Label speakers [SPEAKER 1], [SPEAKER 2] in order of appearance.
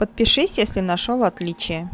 [SPEAKER 1] подпишись если нашел отличия